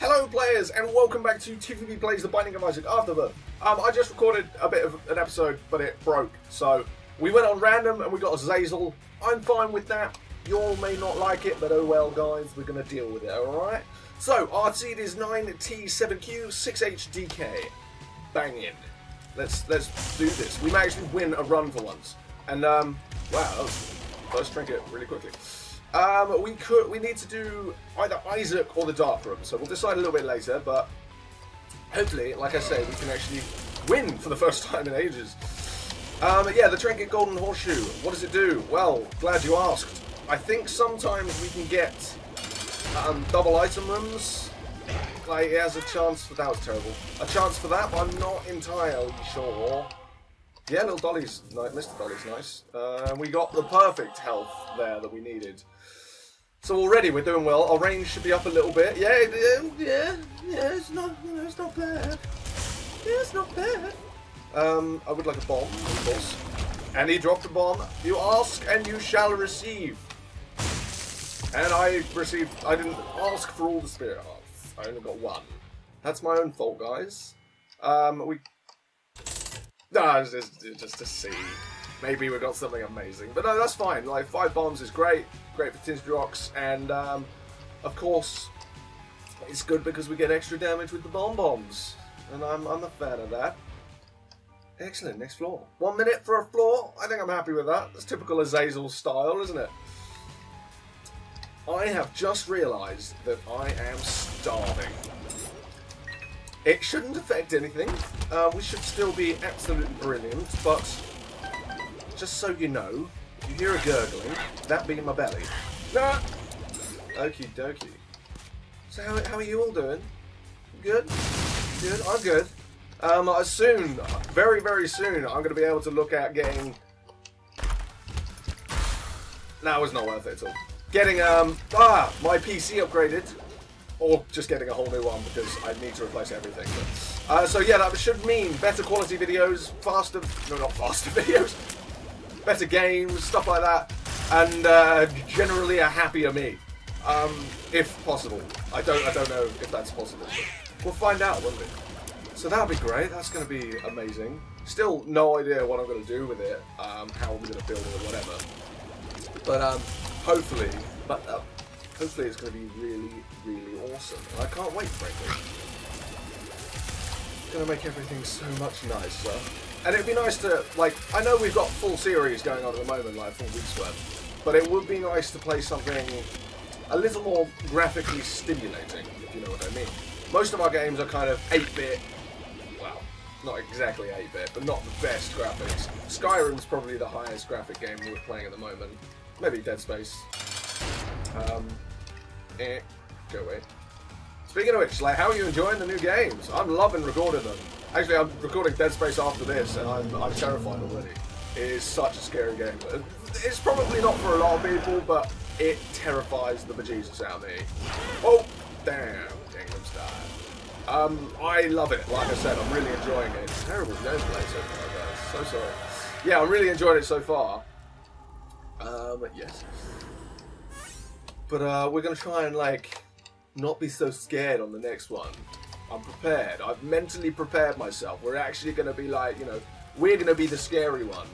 Hello, players, and welcome back to TVB Plays The Binding of Isaac Afterbirth. Um, I just recorded a bit of an episode, but it broke. So we went on random and we got Azazel. I'm fine with that. You all may not like it, but oh well, guys, we're going to deal with it, alright? So, our seed is 9T7Q6HDK. Bang in. Let's, let's do this. We may actually win a run for once. And, um, wow, that was drink it really quickly. Um, we could, we need to do either Isaac or the Dark Room, so we'll decide a little bit later, but hopefully, like I say, we can actually win for the first time in ages. Um, yeah, the Trinket Golden Horseshoe, what does it do? Well, glad you asked. I think sometimes we can get um, double item rooms. Like, it has a chance for, that was terrible. A chance for that, but I'm not entirely sure. Yeah, little Dolly's, nice. Mr. Dolly's nice. Uh, we got the perfect health there that we needed. So already we're doing well. Our range should be up a little bit. Yeah, yeah, yeah, yeah it's not, it's not bad. Yeah, it's not bad. Um, I would like a bomb, of course. And he dropped a bomb. You ask and you shall receive. And I received, I didn't ask for all the spirit hearts. I only got one. That's my own fault, guys. Um, we no, it's just, it's just. Maybe we've got something amazing. But no, that's fine. Like, five bombs is great. Great for Tinged Rocks. And, um, of course, it's good because we get extra damage with the bomb bombs. And I'm, I'm a fan of that. Excellent, next floor. One minute for a floor. I think I'm happy with that. That's typical Azazel style, isn't it? I have just realised that I am starving. It shouldn't affect anything. Uh, we should still be absolutely brilliant, but just so you know, if you hear a gurgling, that be my belly. Ah! Okie dokie. So how, how are you all doing? Good? Good? I'm good. Um, uh, soon, very, very soon, I'm going to be able to look at getting... That was not worth it at all. Getting, um, ah, my PC upgraded or just getting a whole new one because I need to replace everything. But, uh, so yeah, that should mean better quality videos, faster, no, not faster videos, better games, stuff like that, and uh, generally a happier me, um, if possible. I don't, I don't know if that's possible. we'll find out, won't we? So that'll be great. That's going to be amazing. Still no idea what I'm going to do with it, um, how I'm going to build it or whatever. But um, hopefully, but. Uh, hopefully it's going to be really, really awesome. And I can't wait, frankly. It's going to make everything so much nicer. And it'd be nice to, like, I know we've got full series going on at the moment, like full week's worth, but it would be nice to play something a little more graphically stimulating, if you know what I mean. Most of our games are kind of 8-bit, well, not exactly 8-bit, but not the best graphics. Skyrim's probably the highest graphic game we're playing at the moment. Maybe Dead Space. Um, Eh, go away. Speaking of which, like, how are you enjoying the new games? I'm loving recording them. Actually, I'm recording Dead Space after this, and I'm, I'm terrified already. It is such a scary game. It's probably not for a lot of people, but it terrifies the bejesus out of me. Oh, damn, Kingdom's died. Um, I love it. Like I said, I'm really enjoying it. It's terrible gameplay so far, guys. So sorry. Yeah, I'm really enjoying it so far. Um, yes. But uh, we're to try and, like, not be so scared on the next one. I'm prepared. I've mentally prepared myself. We're actually going to be like, you know, we're going to be the scary one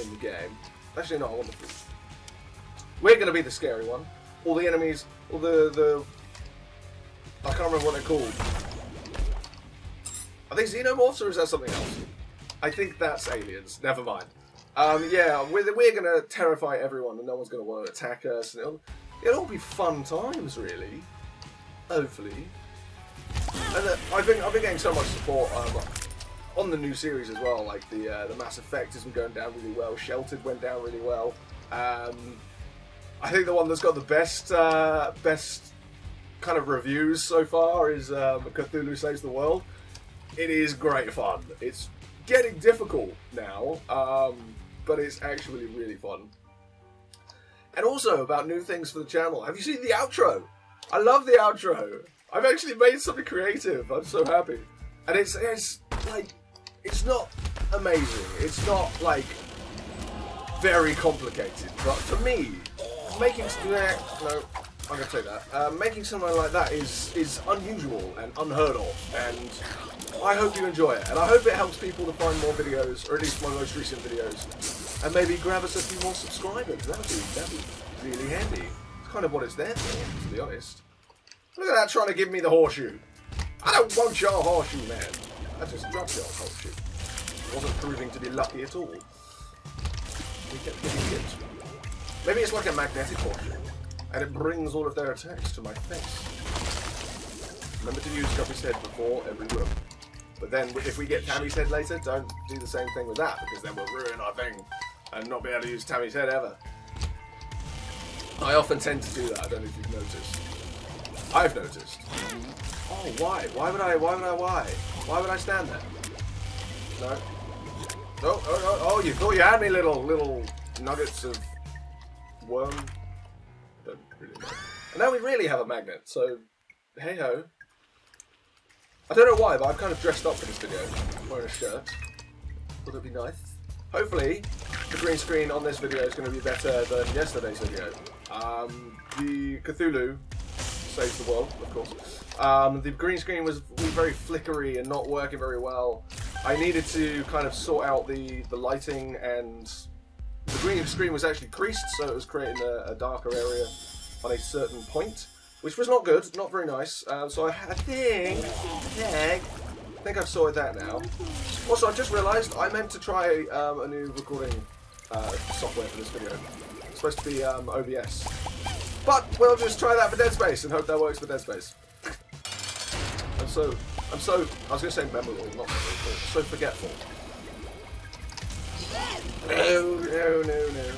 in the game. Actually, no, I want to be. We're going to be the scary one. All the enemies, all the, the... I can't remember what they're called. Are they xenomorphs or is that something else? I think that's aliens. Never mind. Um, yeah, we're, we're going to terrify everyone and no one's going to want to attack us. It'll, it'll all be fun times, really. Hopefully. And uh, I've, been, I've been getting so much support um, on the new series as well. Like the uh, the Mass Effect has been going down really well. Sheltered went down really well. Um, I think the one that's got the best uh, best kind of reviews so far is um, Cthulhu Saves the World. It is great fun. It's getting difficult now. Um, but it's actually really fun. And also about new things for the channel. Have you seen the outro? I love the outro. I've actually made something creative. I'm so happy. And it's it's like it's not amazing. It's not like very complicated. But for me, making no, I'm gonna take that. Uh, making something like that is is unusual and unheard of, and I hope you enjoy it. And I hope it helps people to find more videos, or at least my most recent videos, and maybe grab us a few more subscribers. That'd be that'd be really handy. It's kind of what it's there for, to be honest. Look at that trying to give me the horseshoe. I don't want your horseshoe, man. I just dropped your horseshoe. It wasn't proving to be lucky at all. We kept getting hit. Maybe it's like a magnetic horseshoe, and it brings all of their attacks to my face. Remember to use Guppy's head before every room. But then if we get Tammy's head later, don't do the same thing with that, because then we'll ruin our thing and not be able to use Tammy's head ever. I often tend to do that, I don't know if you've noticed. I've noticed. Oh, why? Why would I, why would I, why? Why would I stand there? No. No, oh, oh, oh, you thought you had me little, little nuggets of worm? Don't really know. And now we really have a magnet, so hey ho. I don't know why, but I've kind of dressed up for this video. I'm wearing a shirt. Thought it'd be nice. Hopefully, the green screen on this video is going to be better than yesterday's video. Um, the Cthulhu saves the world, of course. Um, the green screen was very flickery and not working very well. I needed to kind of sort out the, the lighting and the green screen was actually creased, so it was creating a, a darker area on a certain point, which was not good, not very nice. Um, so I, I think, I think I've sorted that now. Also, I just realised I meant to try um, a new recording uh, software for this video. It's supposed to be um, OBS. But we'll just try that for Dead Space and hope that works for Dead Space. I'm so, I'm so, I was going to say memorable, not memorable, so forgetful. No, no, no, no, no.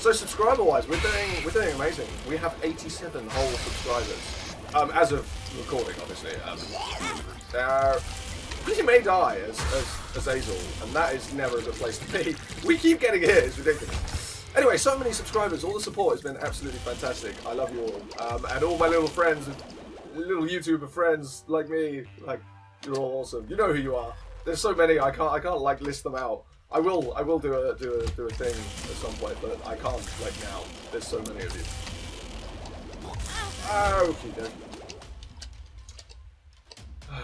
So subscriber-wise, we're doing, we're doing amazing. We have 87 whole subscribers. Um, as of recording, obviously. Um, uh, you may die as, as Azazel, and that is never a good place to be. We keep getting hit, it's ridiculous. Anyway, so many subscribers, all the support has been absolutely fantastic. I love you all. Um, and all my little friends, little YouTuber friends like me, like, you're all awesome. You know who you are. There's so many, I can't, I can't like list them out. I will, I will do a, do a, do a thing at some point, but I can't like now. There's so many of you. Okay, then.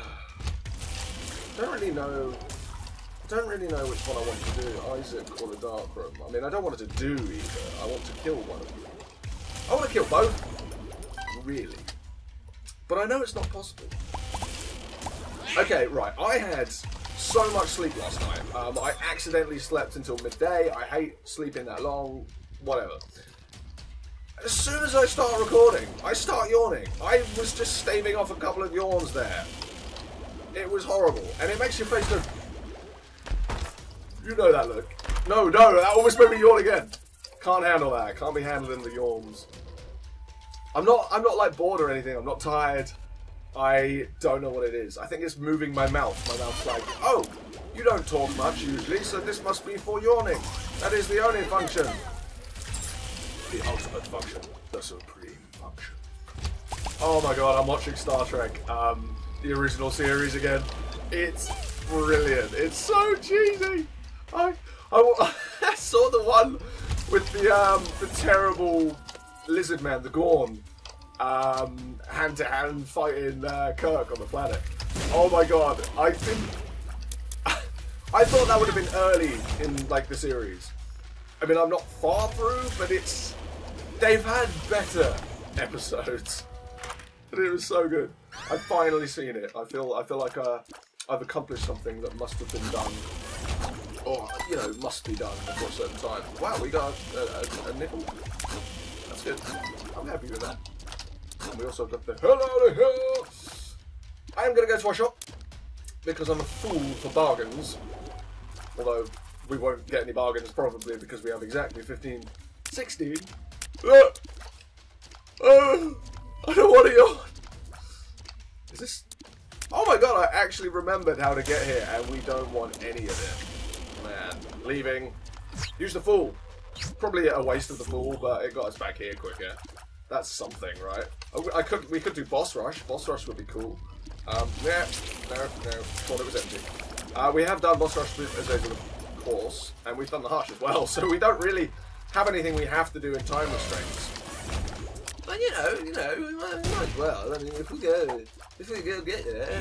don't really know. Don't really know which one I want to do, Isaac or the Dark Room. I mean, I don't want to do either. I want to kill one of them. I want to kill both, really. But I know it's not possible. Okay, right. I had so much sleep last night. Um, I accidentally slept until midday. I hate sleeping that long. Whatever. As soon as I start recording, I start yawning. I was just staving off a couple of yawns there. It was horrible. And it makes your face look... You know that look. No, no, that almost made me yawn again. Can't handle that. Can't be handling the yawns. I'm not, I'm not like bored or anything. I'm not tired. I don't know what it is. I think it's moving my mouth. My mouth's like, oh, you don't talk much usually, so this must be for yawning. That is the only function. The ultimate function. The supreme function. Oh my god, I'm watching Star Trek, um, the original series again. It's brilliant. It's so cheesy. I, I, I saw the one with the, um, the terrible lizard man, the Gorn um, hand-to-hand fighting uh, Kirk on the planet. Oh my god, I think I thought that would have been early in like the series. I mean, I'm not far through, but it's they've had better episodes, but it was so good. I've finally seen it. I feel I feel like uh, I've accomplished something that must have been done, or you know, must be done before a certain time. Wow, we got a, a, a nickel. That's good. I'm happy with that. And we also got the hell out of here! I am going to go to our shop because I'm a fool for bargains. Although we won't get any bargains probably because we have exactly 15, 16. Uh, uh, I don't want to. Is this? Oh my god! I actually remembered how to get here, and we don't want any of it. Man, leaving. Use the fool. Probably a waste of the fool, but it got us back here quicker. That's something, right? Oh, I could, we could do boss rush. Boss rush would be cool. Um, yeah, no, no, thought it was empty. Uh, we have done boss rush with Azazel, of course, and we've done the hush as well, so we don't really have anything we have to do in time restraints. But you know, you know, we might, we might as well. I mean, if we go, if we go get there,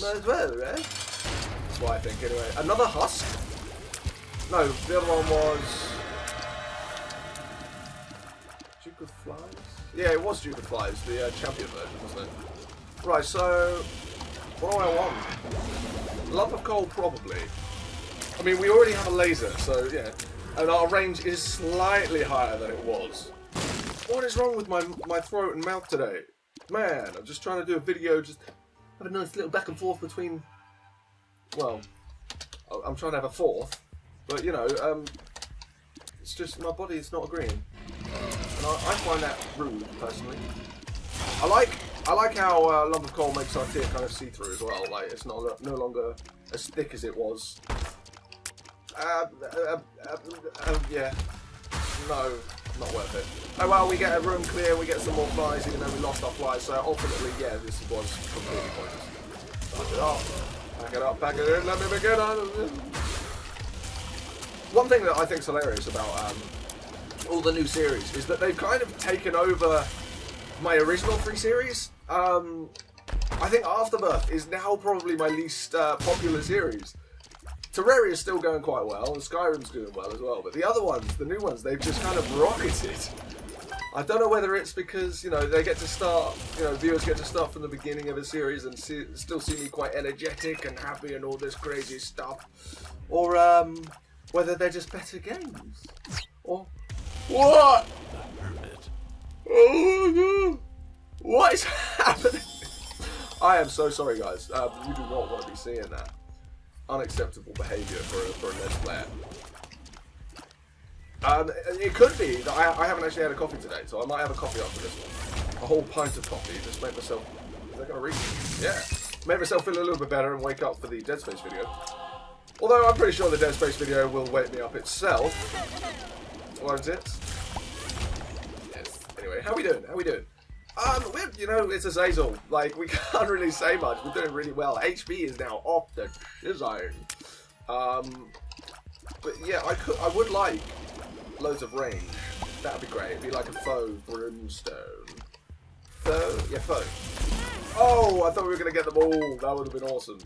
might as well, right? I think. Anyway, another husk. No, the other one was Duke of Flies. Yeah, it was Duke of Flies, the uh, champion version, wasn't it? Right. So, what do I want? Lump of coal, probably. I mean, we already have a laser, so yeah. And our range is slightly higher than it was. What is wrong with my my throat and mouth today? Man, I'm just trying to do a video, just have a nice little back and forth between. Well, I'm trying to have a fourth, but you know, um, it's just my body is not agreeing, and I, I find that rude personally. I like I like how uh, lump of coal makes our tear kind of see through as well. Like it's not no longer as thick as it was. Uh, uh, uh, uh, yeah, no, not worth it. Oh well, we get a room clear, we get some more flies, even though we lost our flies. So ultimately, yeah, this was completely pointless. Pack it up, pack it in. Let me begin. One thing that I think is hilarious about um, all the new series is that they've kind of taken over my original three series. Um, I think Afterbirth is now probably my least uh, popular series. Terraria is still going quite well, and Skyrim's doing well as well. But the other ones, the new ones, they've just kind of rocketed. I don't know whether it's because you know they get to start, you know, viewers get to start from the beginning of a series and see, still see me quite energetic and happy and all this crazy stuff, or um, whether they're just better games. Or what? What is happening? I am so sorry, guys. Um, you do not want to be seeing that. Unacceptable behaviour for a, for a Let's Player. Um, it could be that I, I haven't actually had a coffee today, so I might have a coffee after this one. A whole pint of coffee, just make myself. Is that going to reach? Yeah. Make myself feel a little bit better and wake up for the Dead Space video. Although I'm pretty sure the Dead Space video will wake me up itself. Won't it? Yes. Anyway, how we doing? How we doing? Um, we're, you know, it's a Azazel. Like, we can't really say much. We're doing really well. HP is now off the zone. Um, but yeah, I could, I would like loads of range. That'd be great. It'd be like a faux brimstone. Faux? Yeah, faux. Oh, I thought we were going to get them all. That would have been awesome.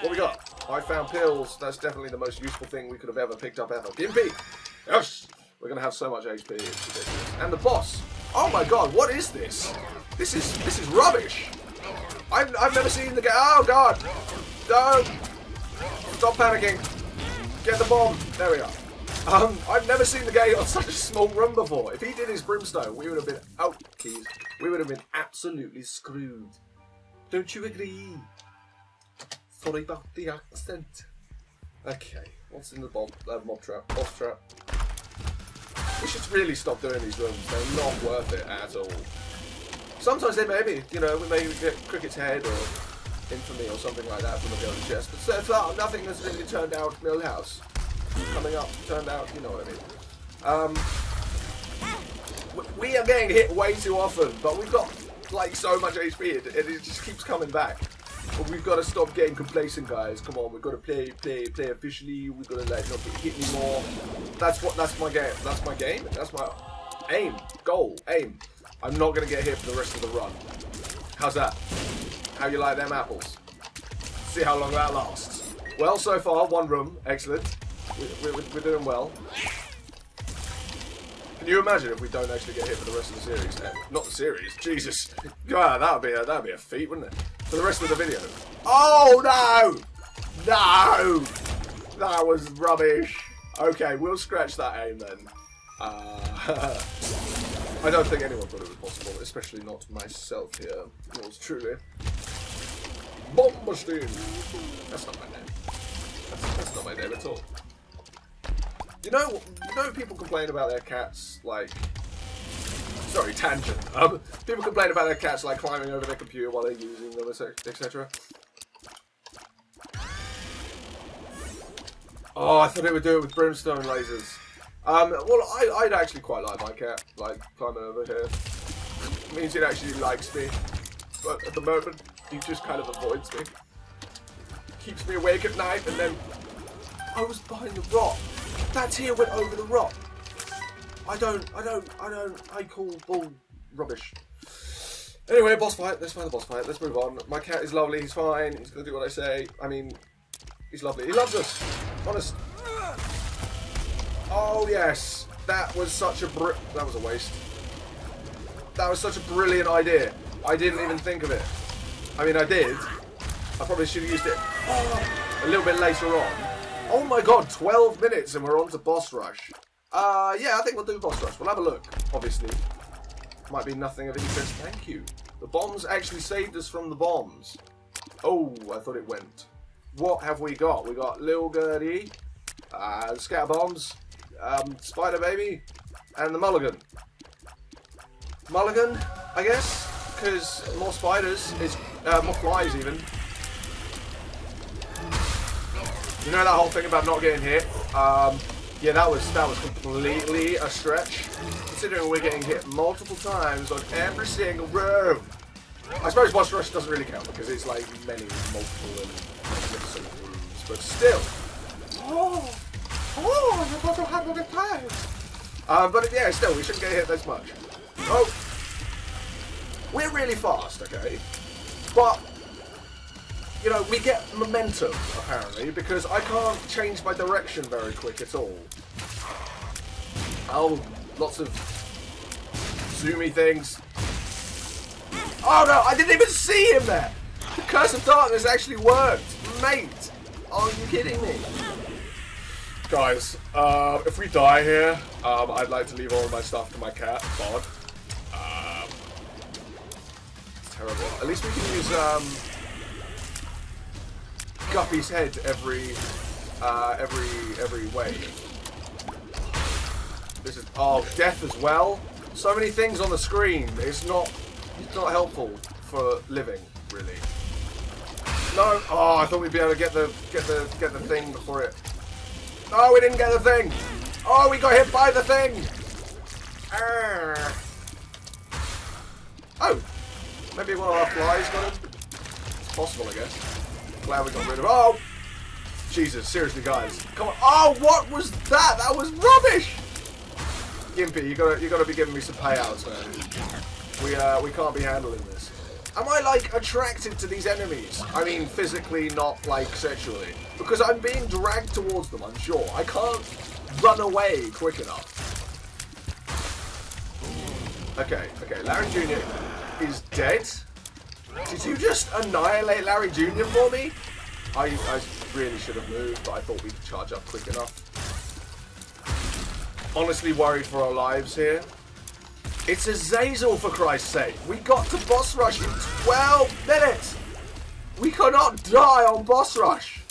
What we got? I found pills. That's definitely the most useful thing we could have ever picked up ever. Gimpy! Yes! We're going to have so much HP. And the boss. Oh my god, what is this? This is this is rubbish. I've, I've never seen the game. Oh god. Don't. Stop panicking. Get the bomb. There we are. Um, I've never seen the game on such a small run before. If he did his brimstone, we would have been out keys. We would have been absolutely screwed. Don't you agree? Sorry about the accent. Okay, what's in the mob, uh, mob trap? Boss trap. We should really stop doing these rooms. They're not worth it at all. Sometimes they may be. You know, we may get Cricket's head or Infamy or something like that from the Golden Chest. But so far, nothing has really turned out Millhouse. Coming up, turned out, you know what I mean. Um, we are getting hit way too often, but we've got like so much HP, it, it just keeps coming back. But we've got to stop getting complacent, guys. Come on, we've got to play, play, play officially. We've got to like not get hit anymore. That's what. That's my game. That's my game. That's my aim, goal, aim. I'm not gonna get hit for the rest of the run. How's that? How you like them apples? See how long that lasts. Well, so far, one room, excellent. We, we, we're doing well. Can you imagine if we don't actually get hit for the rest of the series? Eh, Not the series, Jesus. God, that would be a, that would be a feat, wouldn't it? For the rest of the video. Oh no! No! That was rubbish. Okay, we'll scratch that aim then. Uh, I don't think anyone thought it was possible, especially not myself here. Yours truly. Bombastine! That's not my name. That's, that's not my name at all. You know, you know, people complain about their cats like. Sorry, tangent. Um, people complain about their cats like climbing over their computer while they're using them, etc. Oh, I thought it would do it with brimstone lasers. Um, well, I, I'd actually quite like my cat, like climbing over here. It means it actually likes me, but at the moment, he just kind of avoids me. Keeps me awake at night, and then I was behind the rock. That tear went over the rock. I don't, I don't, I don't, I call bull rubbish. Anyway, boss fight. Let's find the boss fight. Let's move on. My cat is lovely. He's fine. He's gonna do what I say. I mean, he's lovely. He loves us. Honest. Oh yes, that was such a br. That was a waste. That was such a brilliant idea. I didn't even think of it. I mean, I did. I probably should have used it a little bit later on. Oh my god, 12 minutes and we're on to boss rush. Uh, yeah, I think we'll do boss rush. We'll have a look, obviously. Might be nothing of interest. Thank you. The bombs actually saved us from the bombs. Oh, I thought it went. What have we got? We got Lil Gurdy, uh, Scatter Bombs, um, Spider Baby, and the Mulligan. Mulligan, I guess, because more spiders is uh, more flies even. You know that whole thing about not getting hit? Um, yeah, that was that was completely a stretch, considering we're getting hit multiple times on every single room. I suppose boss rush doesn't really count because it's like many multiple and magnificent rooms, but still. Oh, oh, I'm to have a good time. Um, but yeah, still, we shouldn't get hit this much. Oh, we're really fast, okay? But you know, we get momentum, apparently, because I can't change my direction very quick at all. Oh, lots of zoomy things. Oh no, I didn't even see him there! The Curse of Darkness actually worked! Mate! Are you kidding me? Guys, uh, if we die here, um, I'd like to leave all of my stuff to my cat, Bod. Um, it's terrible. At least we can use, um, Guppy's head every uh, every every way. This is oh death as well. So many things on the screen. It's not it's not helpful for living really. No. Oh, I thought we'd be able to get the get the get the thing before it. Oh, we didn't get the thing. Oh, we got hit by the thing. Arrgh. Oh, maybe one of our flies got him. It's possible, I guess. Glad we got rid of. Oh, Jesus! Seriously, guys, come on! Oh, what was that? That was rubbish. Gimpy, you gotta you gotta be giving me some payouts, man. We uh we can't be handling this. Am I like attracted to these enemies? I mean, physically, not like sexually, because I'm being dragged towards them. I'm sure I can't run away quick enough. Okay, okay. Larry Jr. is dead. Did you just annihilate Larry Jr. for me? I, I really should have moved, but I thought we'd charge up quick enough. Honestly worried for our lives here. It's Azazel, for Christ's sake. We got to boss rush in 12 minutes. We cannot die on boss rush.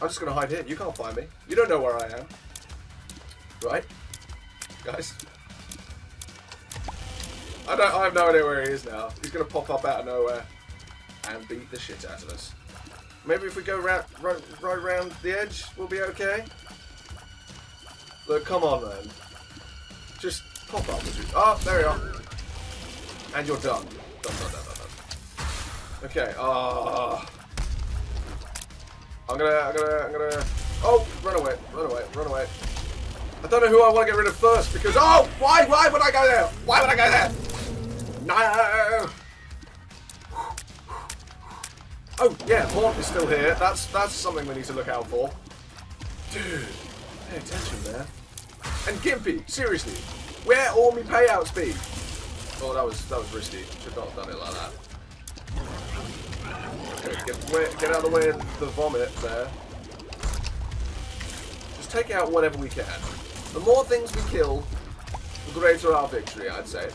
I'm just going to hide here. You can't find me. You don't know where I am. Right? Guys? I don't. I have no idea where he is now. He's gonna pop up out of nowhere and beat the shit out of us. Maybe if we go right, right, right round the edge, we'll be okay. Look, come on, man. Just pop up. Oh, there you are. And you're done. Done, done, done, done, done. Okay. Ah. I'm gonna. I'm gonna. I'm gonna. Oh, run away! Run away! Run away! I don't know who I want to get rid of first because. Oh, why? Why would I go there? Why would I go there? No! Oh, yeah, Haunt is still here. That's that's something we need to look out for. Dude, pay attention there. And Gimpy, seriously, where all me payouts be? Oh, that was that was risky. Should not have done it like that. Okay, get, get out of the way of the vomit there. Just take out whatever we can. The more things we kill, the greater our victory, I'd say.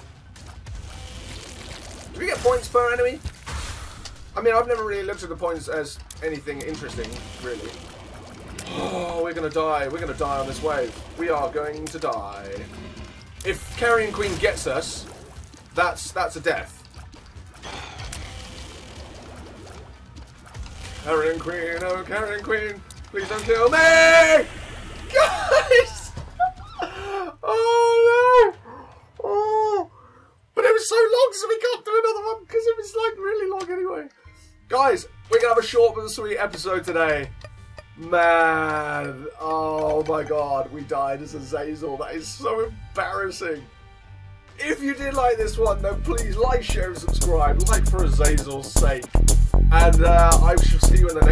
We get points per enemy? I mean, I've never really looked at the points as anything interesting, really. Oh, we're gonna die. We're gonna die on this wave. We are going to die. If Carrion Queen gets us, that's that's a death. Carrion Queen, oh Carrion Queen, please don't kill me! Guys! oh no! Oh! But it was so long so we one because it was like really long anyway. Guys, we're gonna have a short but sweet episode today. Man, oh my god, we died as Azazel. That is so embarrassing. If you did like this one, then please like, share, and subscribe. Like for Azazel's sake. And uh, I shall see you in the